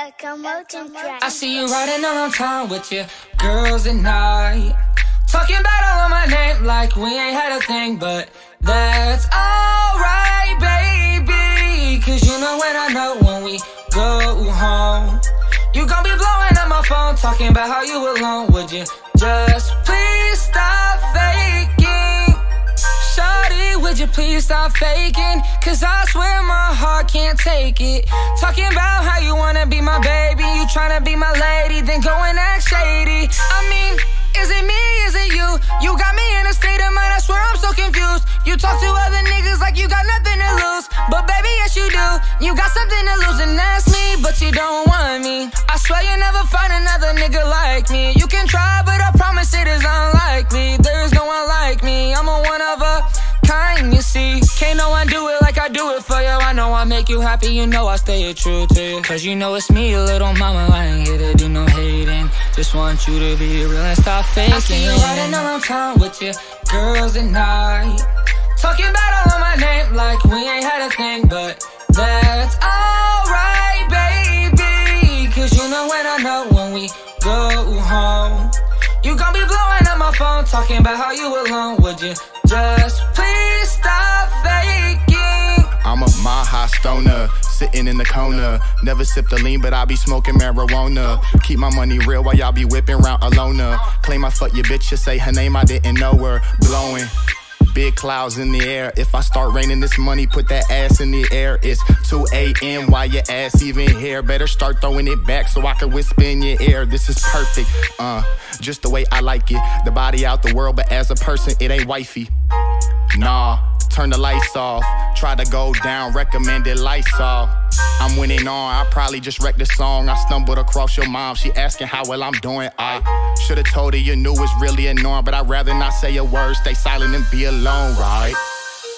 I see you riding around town with your girls at night. Talking about all of my name like we ain't had a thing, but that's alright, baby. Cause you know when I know when we go home. You gon' be blowing up my phone, talking about how you alone. Would you just please stop faking? Shawty, would you please stop faking? Cause I swear my heart can't take it. Talking about how you tryna be my lady, then go and act shady. I mean, is it me? Is it you? You got me in a state of mind, I swear I'm so confused. You talk to other niggas like you got nothing to lose. But baby, yes you do. You got something to lose, and that's me, but you don't want me. I swear you'll never find another nigga like me. You can try, I do it for you. I know I make you happy, you know I stay true to you. Cause you know it's me, little mama. I ain't here to do no hating. Just want you to be real and stop faking. I see you riding around town with your girls at night. Talking about all my name like we ain't had a thing, but that's alright, baby. Cause you know when I know when we go home. You gon' be blowing up my phone, talking about how you alone. Would you just please stop faking? Stoner, sitting in the corner. Never sip the lean, but I be smoking marijuana. Keep my money real while y'all be whipping round alona. Claim I fuck your bitch, you say her name, I didn't know her. Blowing. Big clouds in the air. If I start raining this money, put that ass in the air. It's 2 a.m. Why your ass even here? Better start throwing it back so I can whisper in your ear. This is perfect, uh, just the way I like it. The body out the world, but as a person, it ain't wifey. Nah, turn the lights off. Try to go down, recommended Lysol. I'm winning on, I probably just wrecked the song. I stumbled across your mom, she asking how well I'm doing. I should've told her you knew it's really annoying, but I'd rather not say a word, stay silent and be alone, right?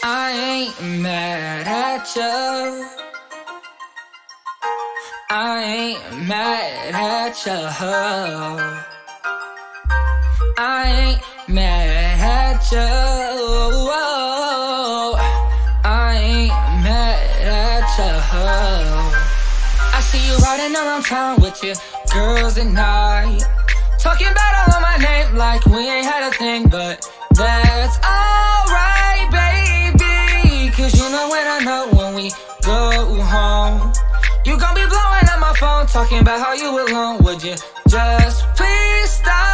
I ain't mad at you. I ain't mad at you. I ain't mad riding around town with your girls at night. Talking about all of my name like we ain't had a thing, but that's alright, baby. Cause you know when I know when we go home. You gon' be blowing up my phone, talking about how you alone. Would you just please stop?